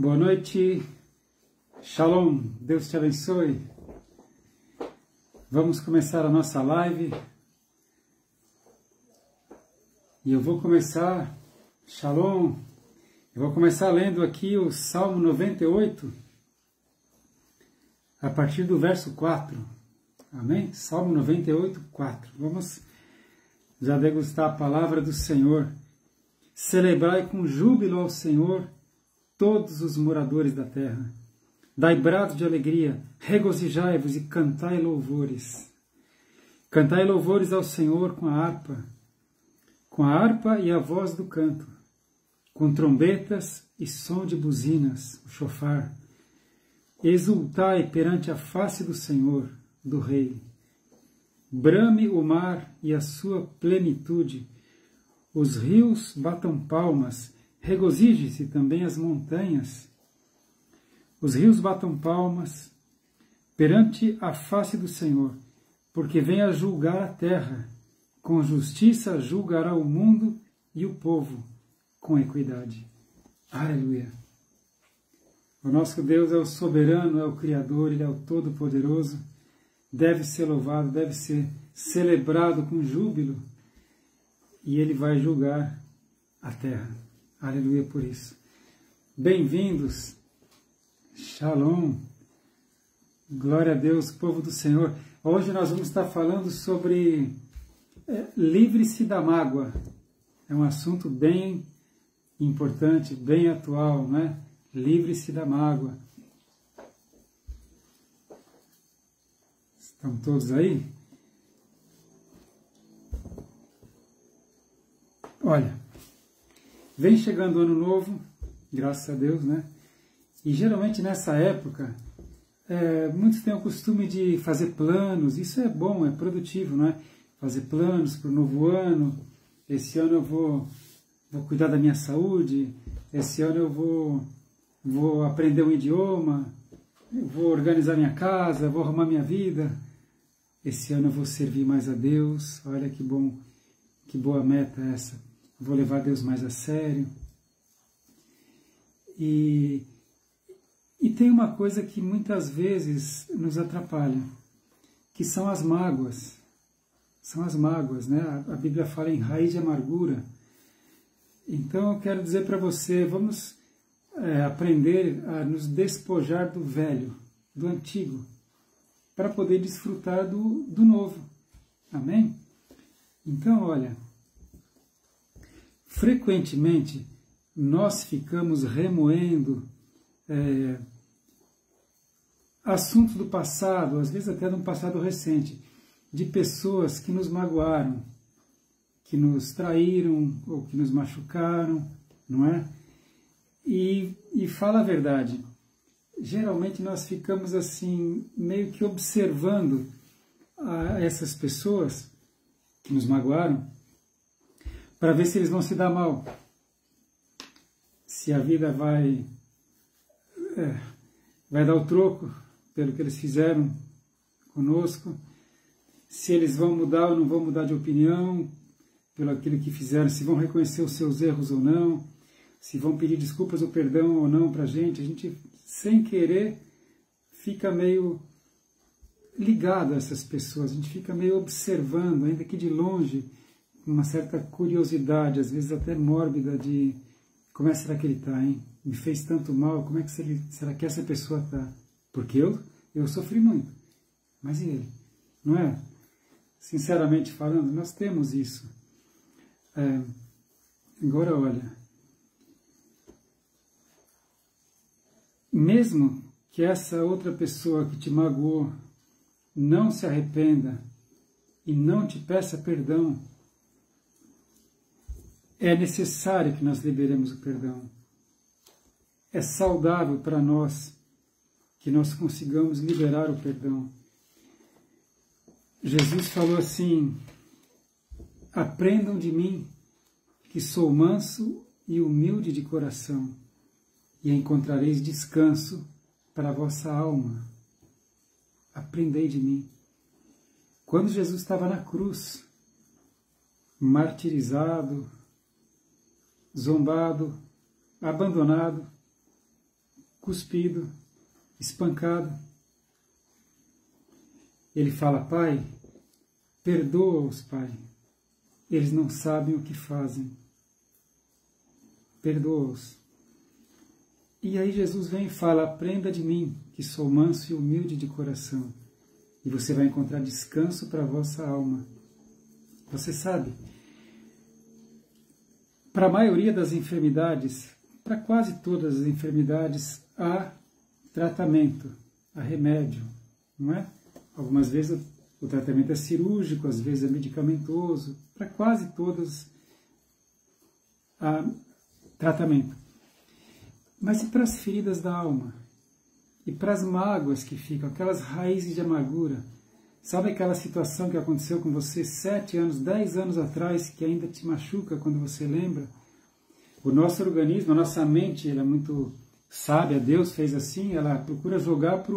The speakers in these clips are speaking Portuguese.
Boa noite, Shalom, Deus te abençoe. Vamos começar a nossa live. E eu vou começar, Shalom, eu vou começar lendo aqui o Salmo 98, a partir do verso 4. Amém? Salmo 98, 4. Vamos já degustar a palavra do Senhor. Celebrai com júbilo ao Senhor todos os moradores da terra. Dai brado de alegria, regozijai-vos e cantai louvores. Cantai louvores ao Senhor com a harpa, com a harpa e a voz do canto, com trombetas e som de buzinas, o chofar. Exultai perante a face do Senhor, do Rei. Brame o mar e a sua plenitude, os rios batam palmas, regozije-se também as montanhas. Os rios batam palmas perante a face do Senhor, porque vem a julgar a terra. Com justiça julgará o mundo e o povo com equidade. Aleluia. O nosso Deus é o soberano, é o Criador, Ele é o Todo-Poderoso. Deve ser louvado, deve ser celebrado com júbilo. E Ele vai julgar a terra. Aleluia por isso. Bem-vindos. Shalom. Glória a Deus, povo do Senhor. Hoje nós vamos estar falando sobre é, livre-se da mágoa. É um assunto bem importante, bem atual, né? Livre-se da mágoa. Estão todos aí? Olha, Vem chegando o ano novo, graças a Deus, né? E geralmente nessa época, é, muitos têm o costume de fazer planos, isso é bom, é produtivo, né? Fazer planos para o novo ano. Esse ano eu vou, vou cuidar da minha saúde, esse ano eu vou, vou aprender um idioma, vou organizar minha casa, vou arrumar minha vida. Esse ano eu vou servir mais a Deus. Olha que bom, que boa meta essa vou levar Deus mais a sério. E, e tem uma coisa que muitas vezes nos atrapalha, que são as mágoas. São as mágoas, né? A, Bíblia fala em raiz de amargura. Então eu quero dizer para você, vamos é, aprender a nos despojar do velho, do antigo, para poder desfrutar do, do novo. Amém? Então, olha, frequentemente nós ficamos remoendo é, assuntos do passado, às vezes até de um passado recente, de pessoas que nos magoaram, que nos traíram ou que nos machucaram, não é? E, e fala a verdade, geralmente nós ficamos assim, meio que observando essas pessoas que nos magoaram para ver se eles vão se dar mal. Se a vida vai, é, vai dar o troco pelo que eles fizeram conosco, se eles vão mudar ou não vão mudar de opinião pelo aquilo que fizeram, se vão reconhecer os seus erros ou não, se vão pedir desculpas ou perdão ou não para a gente, a gente, sem querer, fica meio ligado a essas pessoas, a gente fica meio observando, ainda que de longe, uma certa curiosidade, às vezes até mórbida, de como é que será que ele está, hein? Me fez tanto mal, como é que ele, será que essa pessoa está? Porque eu, eu sofri muito, mas e ele? Não é? Sinceramente falando, nós temos isso. É, agora, olha, mesmo que essa outra pessoa que te magoou não se arrependa e não te peça perdão, é necessário que nós liberemos o perdão. É saudável para nós que nós consigamos liberar o perdão. Jesus falou assim: Aprendam de mim, que sou manso e humilde de coração, e encontrareis descanso para a vossa alma. Aprendei de mim. Quando Jesus estava na cruz, martirizado, zombado, abandonado, cuspido, espancado. Ele fala: Pai, perdoa-os, Pai. Eles não sabem o que fazem. Perdoa-os. E aí Jesus vem e fala: Aprenda de mim, que sou manso e humilde de coração, e você vai encontrar descanso para a vossa alma. Você sabe, para a maioria das enfermidades, para quase todas as enfermidades, há tratamento, há remédio, não é? Algumas vezes o tratamento é cirúrgico, às vezes é medicamentoso, para quase todas há tratamento. Mas e para as feridas da alma? E para as mágoas que ficam, aquelas raízes de amargura? Sabe aquela situação que aconteceu com você sete anos, dez anos atrás, que ainda te machuca quando você lembra? O nosso organismo, a nossa mente, ela é muito sábia, Deus fez assim, ela procura jogar para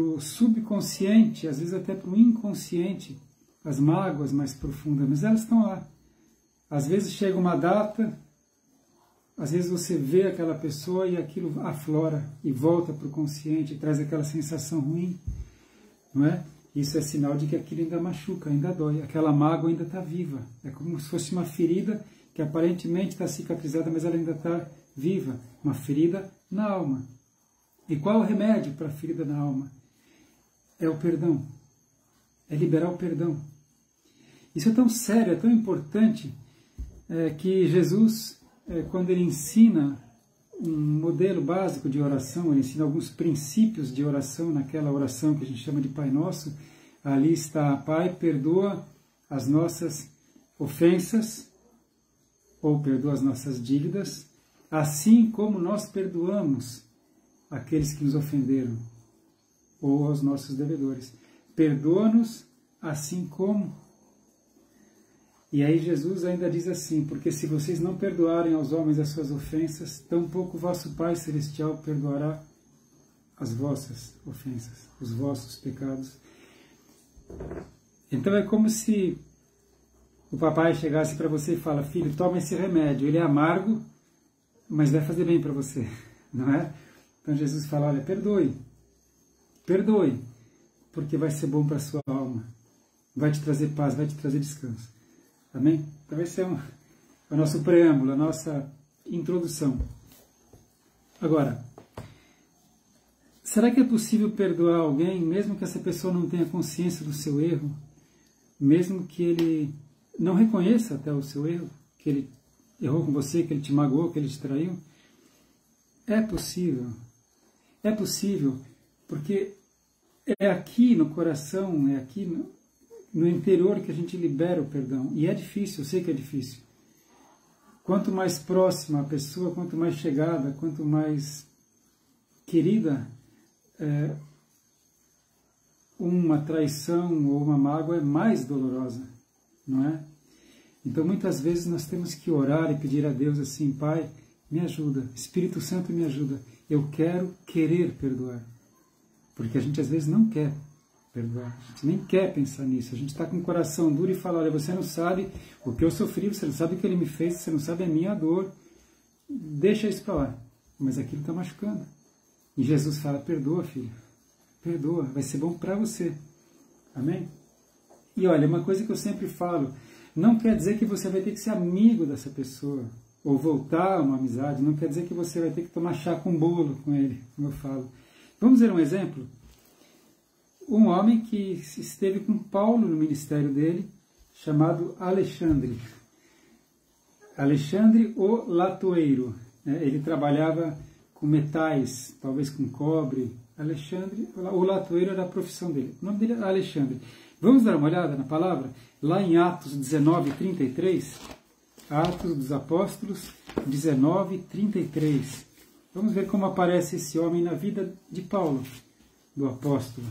o subconsciente, às vezes até para o inconsciente, as mágoas mais profundas, mas elas estão lá. Às vezes chega uma data, às vezes você vê aquela pessoa e aquilo aflora e volta para o consciente, traz aquela sensação ruim, não é? Isso é sinal de que aquilo ainda machuca, ainda dói, aquela mágoa ainda está viva. É como se fosse uma ferida que aparentemente está cicatrizada, mas ela ainda está viva, uma ferida na alma. E qual é o remédio para a ferida na alma? É o perdão, é liberar o perdão. Isso é tão sério, é tão importante é, que Jesus é, quando ele ensina um modelo básico de oração, ele ensina alguns princípios de oração naquela oração que a gente chama de Pai Nosso. Ali está, Pai, perdoa as nossas ofensas ou perdoa as nossas dívidas, assim como nós perdoamos aqueles que nos ofenderam ou aos nossos devedores. Perdoa-nos assim como e aí Jesus ainda diz assim: Porque se vocês não perdoarem aos homens as suas ofensas, tampouco vosso Pai Celestial perdoará as vossas ofensas, os vossos pecados. Então é como se o papai chegasse para você e fala: Filho, toma esse remédio, ele é amargo, mas vai fazer bem para você, não é? Então Jesus fala: Olha, perdoe, perdoe, porque vai ser bom para a sua alma, vai te trazer paz, vai te trazer descanso. Amém? Então esse é, um, é o nosso preâmbulo, a nossa introdução. Agora, será que é possível perdoar alguém mesmo que essa pessoa não tenha consciência do seu erro? Mesmo que ele não reconheça até o seu erro, que ele errou com você, que ele te magoou, que ele te traiu? É possível. É possível, porque é aqui no coração, é aqui no, no interior que a gente libera o perdão. E é difícil, eu sei que é difícil. Quanto mais próxima a pessoa, quanto mais chegada, quanto mais querida, é, uma traição ou uma mágoa é mais dolorosa, não é? Então muitas vezes nós temos que orar e pedir a Deus assim, Pai, me ajuda, Espírito Santo me ajuda, eu quero querer perdoar. Porque a gente às vezes não quer perdoar. A gente nem quer pensar nisso. A gente está com o coração duro e fala: olha, você não sabe o que eu sofri, você não sabe o que ele me fez, você não sabe a minha dor. Deixa isso para lá. Mas aquilo está machucando. E Jesus fala: perdoa, filho. Perdoa, vai ser bom para você. Amém? E olha, uma coisa que eu sempre falo: não quer dizer que você vai ter que ser amigo dessa pessoa ou voltar a uma amizade, não quer dizer que você vai ter que tomar chá com bolo com ele, como eu falo. Vamos ver um exemplo? Um homem que esteve com Paulo no ministério dele, chamado Alexandre. Alexandre o Latoeiro. Né? Ele trabalhava com metais, talvez com cobre. Alexandre, o latoeiro era a profissão dele. O nome dele era Alexandre. Vamos dar uma olhada na palavra? Lá em Atos 19, 33. Atos dos Apóstolos 19, 33. Vamos ver como aparece esse homem na vida de Paulo, do apóstolo.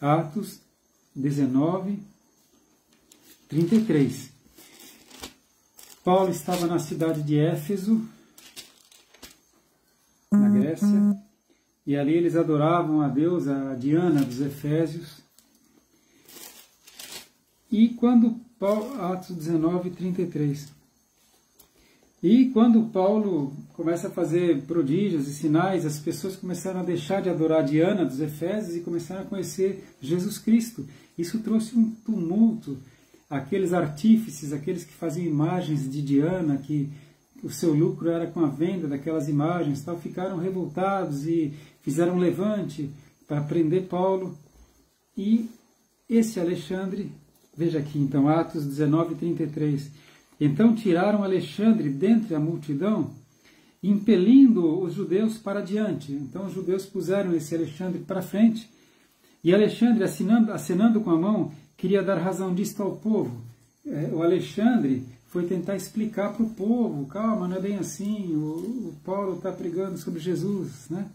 Atos 19, 33. Paulo estava na cidade de Éfeso, na Grécia, e ali eles adoravam a deusa Diana dos Efésios. E quando Paulo, Atos 19, 33. E quando Paulo começa a fazer prodígios e sinais, as pessoas começaram a deixar de adorar Diana dos Efésios e começaram a conhecer Jesus Cristo. Isso trouxe um tumulto. Aqueles artífices, aqueles que faziam imagens de Diana, que o seu lucro era com a venda daquelas imagens, tal, ficaram revoltados e fizeram um levante para prender Paulo. E esse Alexandre, veja aqui então, Atos 19, 33 então tiraram Alexandre dentre a multidão, impelindo os judeus para diante. Então os judeus puseram esse Alexandre para frente. E Alexandre, assinando, acenando com a mão, queria dar razão disto ao povo. É, o Alexandre foi tentar explicar para o povo: calma, não é bem assim, o, o Paulo está pregando sobre Jesus. Né?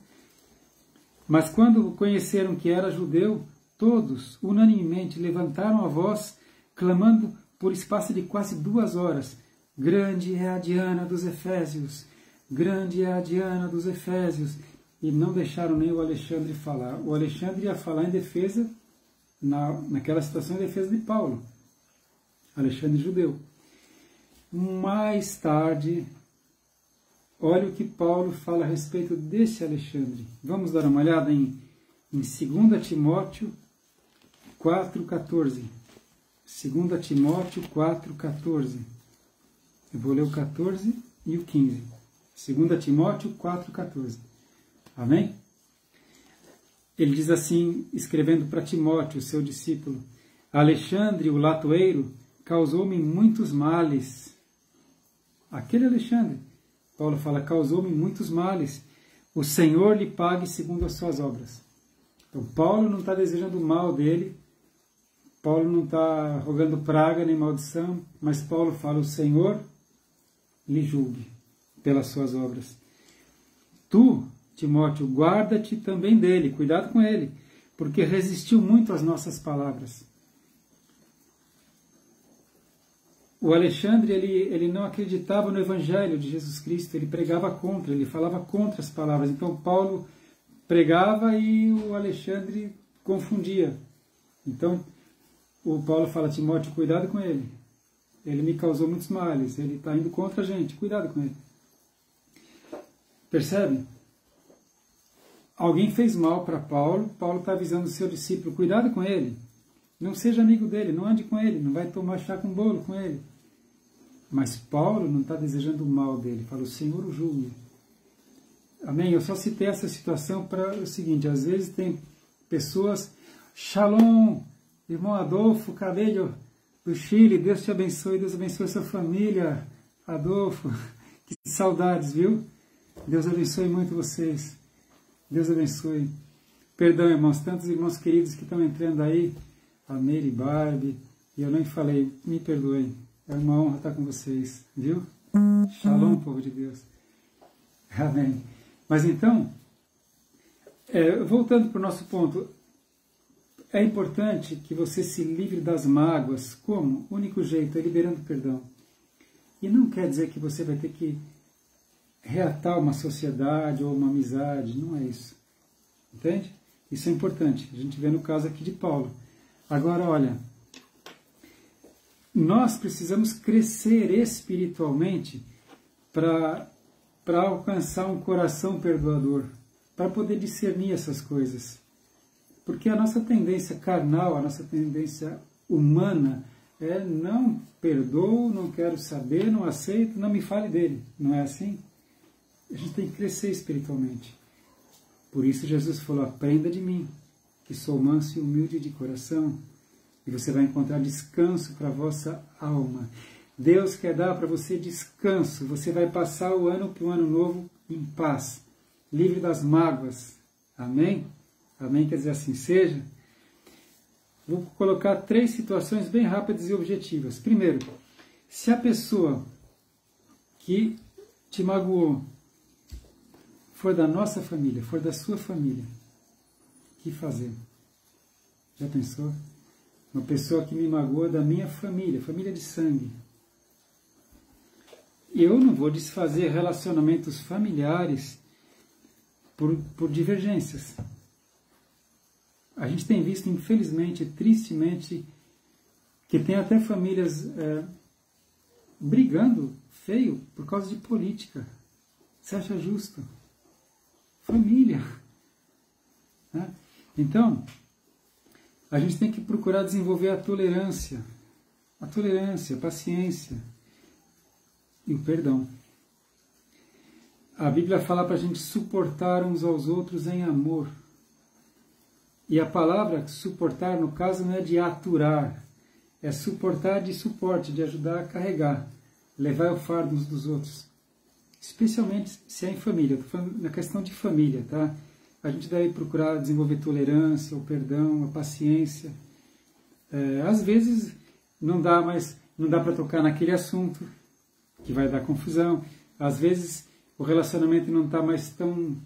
Mas quando conheceram que era judeu, todos, unanimemente, levantaram a voz, clamando por espaço de quase duas horas. Grande é a Diana dos Efésios, grande é a Diana dos Efésios. E não deixaram nem o Alexandre falar. O Alexandre ia falar em defesa, na, naquela situação, em defesa de Paulo. Alexandre judeu. Mais tarde, olha o que Paulo fala a respeito desse Alexandre. Vamos dar uma olhada em, em 2 Timóteo 4,14. 2 Timóteo 4,14. Eu vou ler o 14 e o 15. 2 Timóteo 4,14. Amém? Ele diz assim, escrevendo para Timóteo, seu discípulo: Alexandre, o latoeiro, causou-me muitos males. Aquele Alexandre, Paulo fala, causou-me muitos males. O Senhor lhe pague segundo as suas obras. Então, Paulo não está desejando o mal dele, Paulo não está rogando praga nem maldição, mas Paulo fala: O Senhor lhe julgue pelas suas obras. Tu, Timóteo, guarda-te também dele, cuidado com ele, porque resistiu muito às nossas palavras. O Alexandre ele, ele não acreditava no Evangelho de Jesus Cristo, ele pregava contra, ele falava contra as palavras. Então Paulo pregava e o Alexandre confundia. Então o Paulo fala, Timóteo, cuidado com ele. Ele me causou muitos males, ele está indo contra a gente, cuidado com ele. Percebe? Alguém fez mal para Paulo, Paulo está avisando o seu discípulo, cuidado com ele. Não seja amigo dele, não ande com ele, não vai tomar chá com bolo com ele. Mas Paulo não está desejando o mal dele, fala, o Senhor o julgue. Amém? Eu só citei essa situação para o seguinte, às vezes tem pessoas, shalom, Irmão Adolfo Cabello, do Chile, Deus te abençoe, Deus abençoe sua família. Adolfo, que saudades, viu? Deus abençoe muito vocês. Deus abençoe. Perdão, irmãos, tantos irmãos queridos que estão entrando aí, a Meire Barbie, e eu nem falei, me perdoem. É uma honra estar com vocês, viu? Shalom, povo de Deus. Amém. Mas então, é, voltando para o nosso ponto, é importante que você se livre das mágoas. Como? O único jeito é liberando perdão. E não quer dizer que você vai ter que reatar uma sociedade ou uma amizade. Não é isso. Entende? Isso é importante. A gente vê no caso aqui de Paulo. Agora, olha, nós precisamos crescer espiritualmente para alcançar um coração perdoador, para poder discernir essas coisas. Porque a nossa tendência carnal, a nossa tendência humana é não perdoo, não quero saber, não aceito, não me fale dele. Não é assim? A gente tem que crescer espiritualmente. Por isso Jesus falou: aprenda de mim, que sou manso e humilde de coração, e você vai encontrar descanso para a vossa alma. Deus quer dar para você descanso. Você vai passar o ano para o ano novo em paz, livre das mágoas. Amém? Amém? Quer dizer assim seja. Vou colocar três situações bem rápidas e objetivas. Primeiro, se a pessoa que te magoou for da nossa família, for da sua família, o que fazer? Já pensou? Uma pessoa que me magoa da minha família, família de sangue. Eu não vou desfazer relacionamentos familiares por, por divergências. A gente tem visto, infelizmente, tristemente, que tem até famílias é, brigando feio por causa de política. Você acha justo? Família. Né? Então, a gente tem que procurar desenvolver a tolerância, a tolerância, a paciência e o perdão. A Bíblia fala para a gente suportar uns aos outros em amor. E a palavra suportar, no caso, não é de aturar, é suportar de suporte, de ajudar a carregar, levar o fardo uns dos outros. Especialmente se é em família, na questão de família, tá? A gente deve procurar desenvolver tolerância, o perdão, a paciência. É, às vezes não dá mais, não dá para tocar naquele assunto que vai dar confusão. Às vezes o relacionamento não está mais tão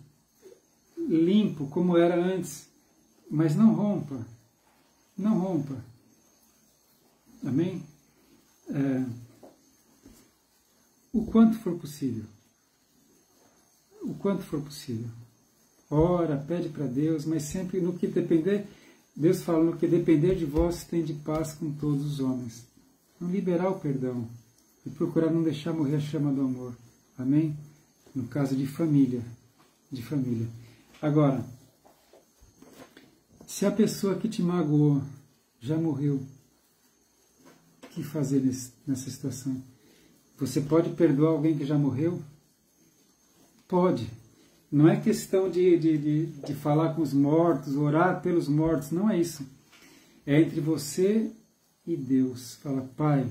limpo como era antes, mas não rompa, não rompa. Amém? É, o quanto for possível. O quanto for possível. Ora, pede para Deus, mas sempre no que depender, Deus fala, no que depender de vós, tem de paz com todos os homens. Não liberar o perdão e procurar não deixar morrer a chama do amor. Amém? No caso de família. De família. Agora, se a pessoa que te magoou já morreu, o que fazer nesse, nessa situação? Você pode perdoar alguém que já morreu? Pode. Não é questão de, de, de, de falar com os mortos, orar pelos mortos, não é isso. É entre você e Deus. Fala, Pai,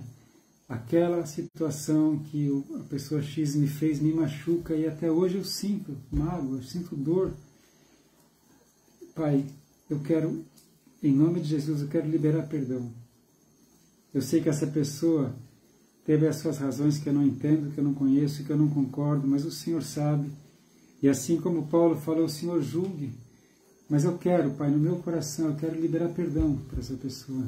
aquela situação que a pessoa X me fez me machuca e até hoje eu sinto mágoa, eu sinto dor. Pai, eu quero, em nome de Jesus, eu quero liberar perdão. Eu sei que essa pessoa teve as suas razões que eu não entendo, que eu não conheço, que eu não concordo, mas o Senhor sabe. E assim como Paulo falou, o Senhor julgue. Mas eu quero, Pai, no meu coração, eu quero liberar perdão para essa pessoa.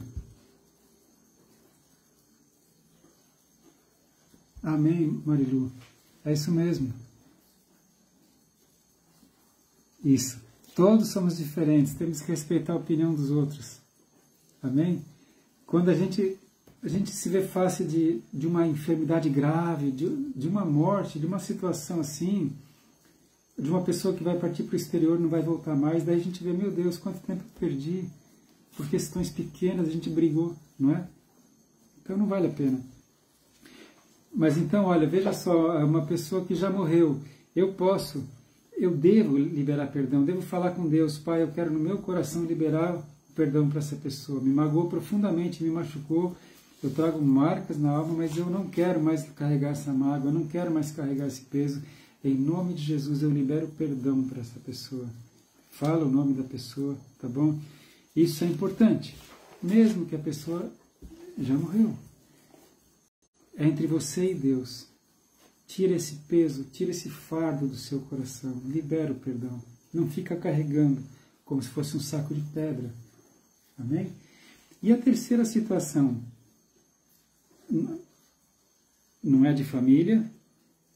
Amém, Marilu. É isso mesmo. Isso. Todos somos diferentes, temos que respeitar a opinião dos outros. Amém? Quando a gente, a gente se vê face de, de uma enfermidade grave, de, de uma morte, de uma situação assim, de uma pessoa que vai partir para o exterior não vai voltar mais, daí a gente vê, meu Deus, quanto tempo eu perdi, por questões pequenas a gente brigou, não é? Então não vale a pena. Mas então, olha, veja só, é uma pessoa que já morreu, eu posso, eu devo liberar perdão, devo falar com Deus, Pai, eu quero no meu coração liberar perdão para essa pessoa. Me magoou profundamente, me machucou, eu trago marcas na alma, mas eu não quero mais carregar essa mágoa, eu não quero mais carregar esse peso. Em nome de Jesus, eu libero perdão para essa pessoa. Fala o nome da pessoa, tá bom? Isso é importante, mesmo que a pessoa já morreu é entre você e Deus. Tira esse peso, tira esse fardo do seu coração, libera o perdão. Não fica carregando como se fosse um saco de pedra. Amém? E a terceira situação não é de família,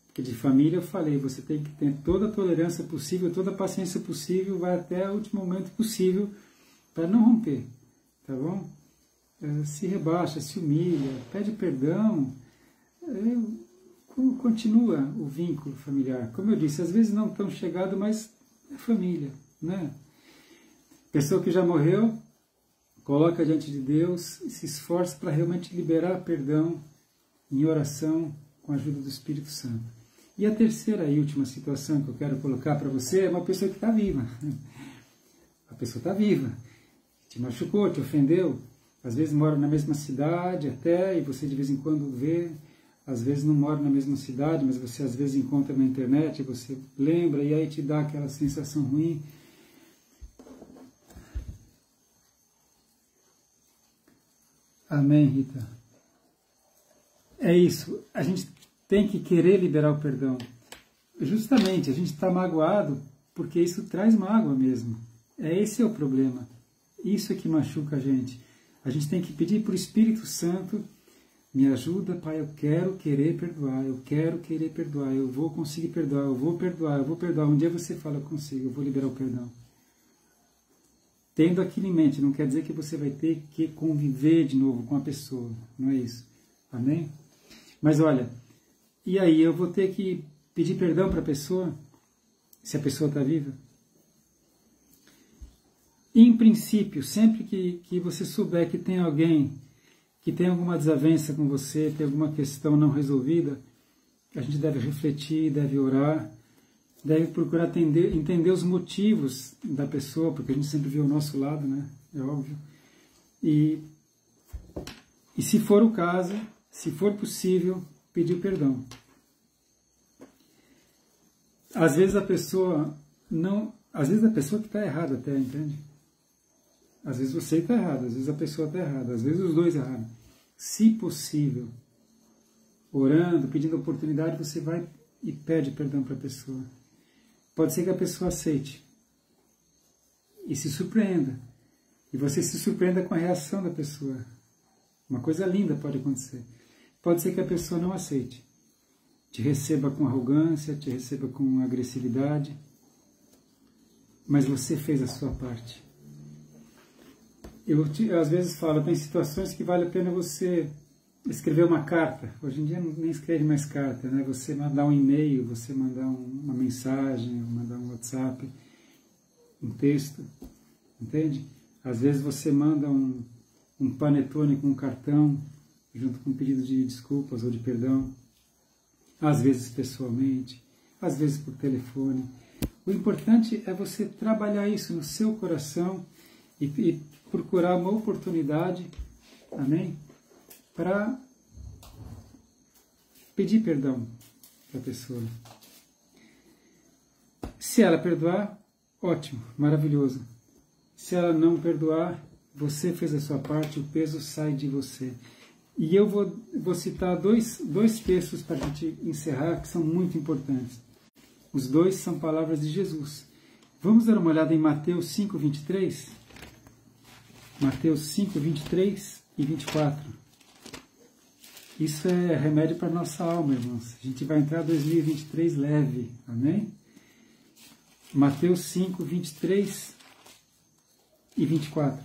porque de família eu falei, você tem que ter toda a tolerância possível, toda a paciência possível, vai até o último momento possível para não romper, tá bom? Eh, se rebaixa, se humilha, pede perdão, continua o vínculo familiar. Como eu disse, às vezes não tão chegado, mas é família, né? Pessoa que já morreu, coloca diante de Deus e se esforça para realmente liberar perdão em oração com a ajuda do Espírito Santo. E a terceira e última situação que eu quero colocar para você é uma pessoa que está viva. A pessoa está viva, te machucou, te ofendeu, às vezes mora na mesma cidade até, e você de vez em quando vê, às vezes não mora na mesma cidade, mas você às vezes encontra na internet, você lembra e aí te dá aquela sensação ruim. Amém, Rita. É isso. A gente tem que querer liberar o perdão. Justamente, a gente está magoado porque isso traz mágoa mesmo. É esse é o problema. Isso é que machuca a gente. A gente tem que pedir para o Espírito Santo me ajuda, Pai, eu quero querer perdoar, eu quero querer perdoar, eu vou conseguir perdoar, eu vou perdoar, eu vou perdoar. Um dia você fala, consigo, eu vou liberar o perdão. Tendo aquilo em mente, não quer dizer que você vai ter que conviver de novo com a pessoa, não é isso. Amém? Mas olha, e aí eu vou ter que pedir perdão para a pessoa, se a pessoa está viva? Em princípio, sempre que, que você souber que tem alguém que tem alguma desavença com você, tem alguma questão não resolvida, a gente deve refletir, deve orar, deve procurar entender, entender os motivos da pessoa, porque a gente sempre vê o nosso lado, né? É óbvio. E, e se for o caso, se for possível, pedir perdão. Às vezes a pessoa não. Às vezes a pessoa que está errada até, entende? Às vezes você está errado, às vezes a pessoa está errada, às vezes os dois erraram. Se possível, orando, pedindo oportunidade, você vai e pede perdão para a pessoa. Pode ser que a pessoa aceite e se surpreenda. E você se surpreenda com a reação da pessoa. Uma coisa linda pode acontecer. Pode ser que a pessoa não aceite. Te receba com arrogância, te receba com agressividade. Mas você fez a sua parte. Eu, às vezes falo, tem situações que vale a pena você escrever uma carta. Hoje em dia nem escreve mais carta, né? Você mandar um e-mail, você mandar um, uma mensagem, mandar um WhatsApp, um texto, entende? Às vezes você manda um, um panetone com um cartão, junto com um pedido de desculpas ou de perdão, às vezes pessoalmente, às vezes por telefone. O importante é você trabalhar isso no seu coração e, e procurar uma oportunidade, amém? Para pedir perdão para a pessoa. Se ela perdoar, ótimo, maravilhoso. Se ela não perdoar, você fez a sua parte, o peso sai de você. E eu vou, vou citar dois, dois textos para a gente encerrar que são muito importantes. Os dois são palavras de Jesus. Vamos dar uma olhada em Mateus 5, 23? Mateus 5, 23 e 24. Isso é remédio para nossa alma, irmãos. A gente vai entrar 2023 leve, amém? Mateus 5, 23 e 24.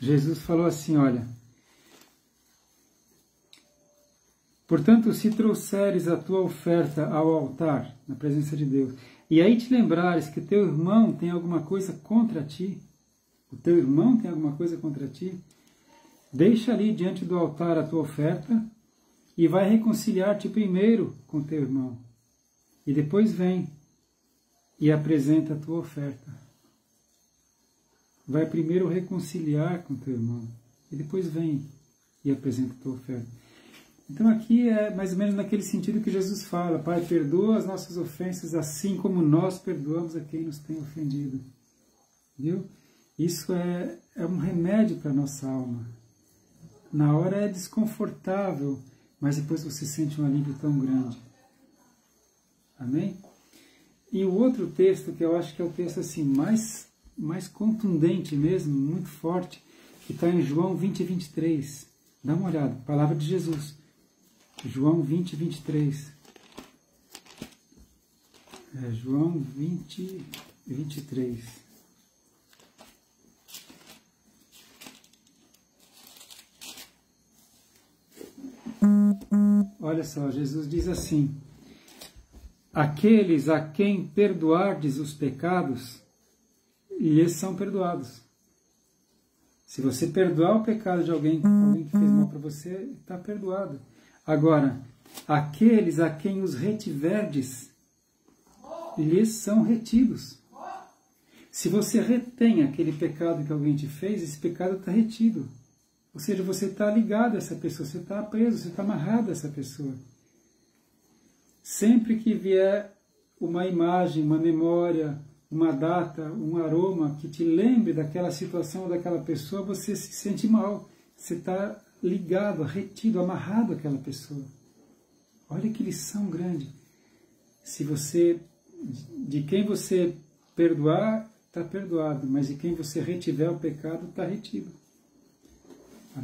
Jesus falou assim: Olha, portanto, se trouxeres a tua oferta ao altar, na presença de Deus, e aí te lembrares que teu irmão tem alguma coisa contra ti, o teu irmão tem alguma coisa contra ti, deixa ali diante do altar a tua oferta e vai reconciliar-te primeiro com teu irmão. E depois vem e apresenta a tua oferta. Vai primeiro reconciliar com teu irmão e depois vem e apresenta a tua oferta. Então aqui é mais ou menos naquele sentido que Jesus fala, Pai, perdoa as nossas ofensas assim como nós perdoamos a quem nos tem ofendido. Viu? Isso é, é um remédio para a nossa alma. Na hora é desconfortável, mas depois você sente um alívio tão grande. Amém? E o outro texto, que eu acho que é o texto assim mais, mais contundente mesmo, muito forte, que está em João 20 e 23. Dá uma olhada, palavra de Jesus. João 20 e 23. É, João 20 e 23. Olha só, Jesus diz assim: Aqueles a quem perdoardes os pecados, lhes são perdoados. Se você perdoar o pecado de alguém, alguém que fez mal para você, está perdoado. Agora, aqueles a quem os retiverdes, lhes são retidos. Se você retém aquele pecado que alguém te fez, esse pecado está retido. Ou seja, você está ligado a essa pessoa, você está preso, você está amarrado a essa pessoa. Sempre que vier uma imagem, uma memória, uma data, um aroma que te lembre daquela situação, daquela pessoa, você se sente mal. Você está ligado, retido, amarrado àquela pessoa. Olha que lição grande. Se você, de quem você perdoar, está perdoado, mas de quem você retiver o pecado, está retido.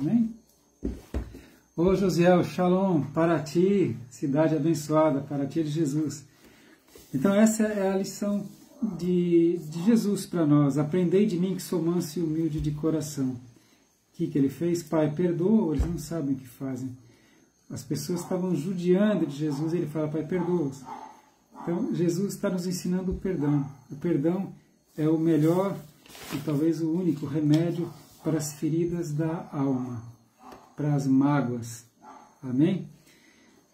Amém? Ô Josiel, shalom, para ti, cidade abençoada, para ti de Jesus. Então essa é a lição de, de Jesus para nós. Aprendei de mim que sou manso e humilde de coração. O que, que ele fez? Pai, perdoa, eles não sabem o que fazem. As pessoas estavam judiando de Jesus e ele fala, Pai, perdoa-os. Então, Jesus está nos ensinando o perdão. O perdão é o melhor e talvez o único remédio para as feridas da alma, para as mágoas. Amém?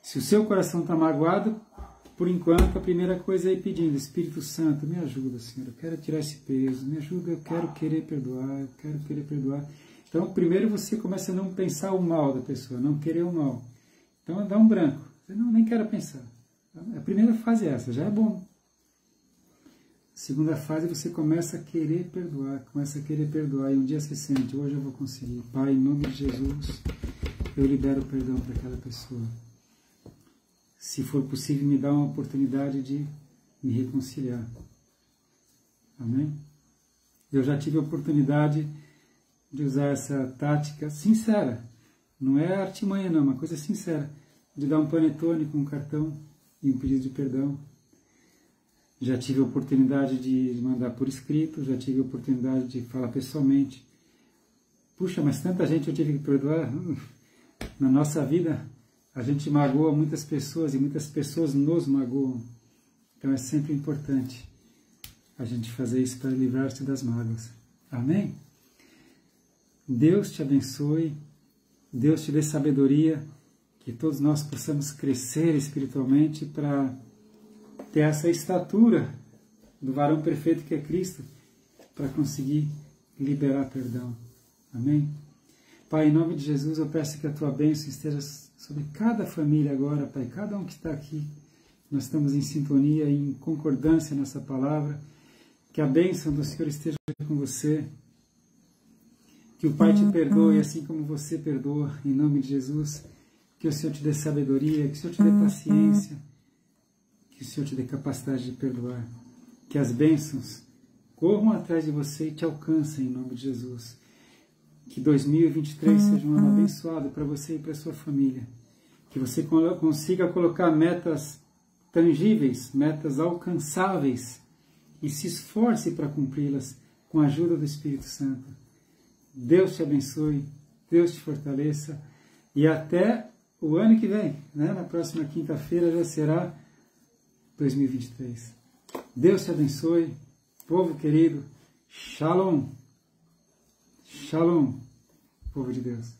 Se o seu coração está magoado, por enquanto, a primeira coisa é ir pedindo, Espírito Santo, me ajuda, Senhor, eu quero tirar esse peso, me ajuda, eu quero querer perdoar, eu quero querer perdoar. Então, primeiro você começa a não pensar o mal da pessoa, não querer o mal. Então, dá um branco, você não nem quero pensar. A primeira fase é essa, já é bom. Segunda fase você começa a querer perdoar, começa a querer perdoar, e um dia você sente, hoje eu vou conseguir. Pai, em nome de Jesus, eu libero perdão para aquela pessoa se for possível, me dá uma oportunidade de me reconciliar. Amém? Eu já tive a oportunidade de usar essa tática sincera. Não é artimanha, não, é uma coisa sincera. De dar um panetone com um cartão e um pedido de perdão. Já tive a oportunidade de mandar por escrito, já tive a oportunidade de falar pessoalmente. Puxa, mas tanta gente eu tive que perdoar. Na nossa vida, a gente magoa muitas pessoas e muitas pessoas nos magoam. Então é sempre importante a gente fazer isso para livrar-se das mágoas. Amém? Deus te abençoe, Deus te dê sabedoria, que todos nós possamos crescer espiritualmente para ter essa estatura do varão perfeito que é Cristo, para conseguir liberar perdão. Amém? Pai, em nome de Jesus, eu peço que a tua bênção esteja sobre cada família agora, Pai, cada um que está aqui. Nós estamos em sintonia, em concordância nessa palavra. Que a bênção do Senhor esteja com você. Que o Pai te perdoe assim como você perdoa, em nome de Jesus. Que o Senhor te dê sabedoria, que o Senhor te dê paciência, que o Senhor te dê capacidade de perdoar. Que as bênçãos corram atrás de você e te alcancem em nome de Jesus. Que 2023 seja um ano abençoado para você e para sua família. Que você consiga colocar metas tangíveis, metas alcançáveis e se esforce para cumpri-las com a ajuda do Espírito Santo. Deus te abençoe, Deus te fortaleça e até o ano que vem, né? na próxima quinta-feira já será 2023. Deus te abençoe, povo querido. Shalom. Shalom, povo de Deus.